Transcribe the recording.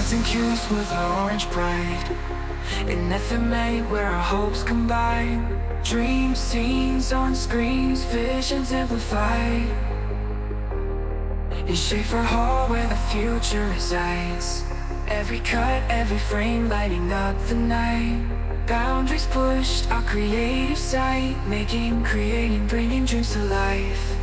Cards and cues with our orange pride An FMA where our hopes combine. Dream scenes on screens, visions amplified. In Schaefer Hall where the future resides. Every cut, every frame lighting up the night. Boundaries pushed, our creative sight Making, creating, bringing dreams to life.